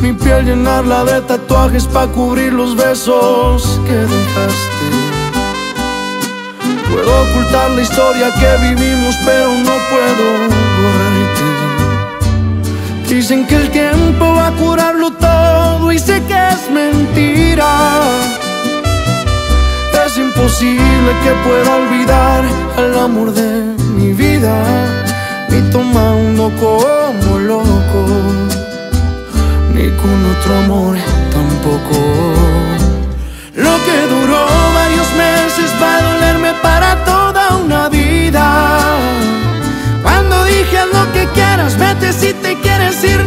Mi piel llenarla de tatuajes para cubrir los besos que dejaste. Puedo ocultar la historia que vivimos, pero no puedo borrarte. Dicen que el tiempo va a curarlo todo y sé que es mentira es imposible que pueda olvidar al amor de mi vida ni tomando como loco, ni con otro amor tampoco. Lo que duró varios meses va a dolerme para toda una vida. Cuando dije lo que quieras, vete si te quieres ir,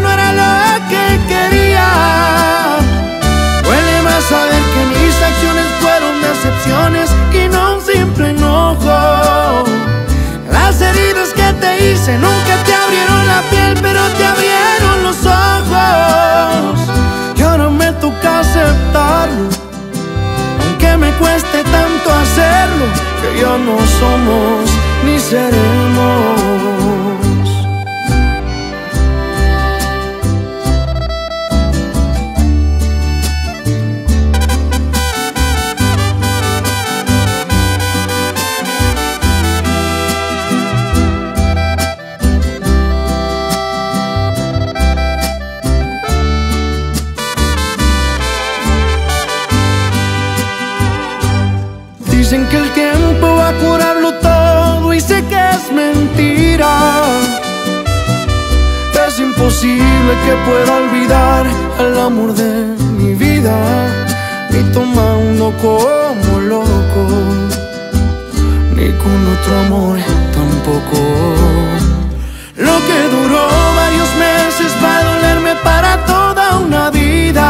hice nunca te abrieron la piel, pero te abrieron los ojos. Y ahora me toca aceptarlo, aunque me cueste tanto hacerlo, que ya no somos ni seremos. Dicen que el tiempo va a curarlo todo y sé que es mentira. Es imposible que pueda olvidar al amor de mi vida, ni tomando como loco, ni con otro amor tampoco. Lo que duró varios meses va a dolerme para toda una vida.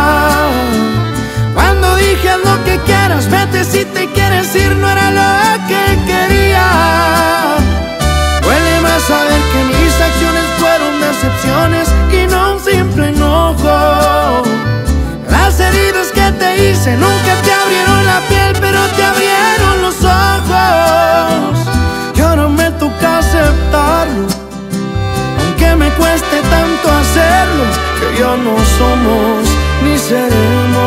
Cuando dije lo que quieras, vete si te cueste tanto hacerlo, que ya no somos ni seremos.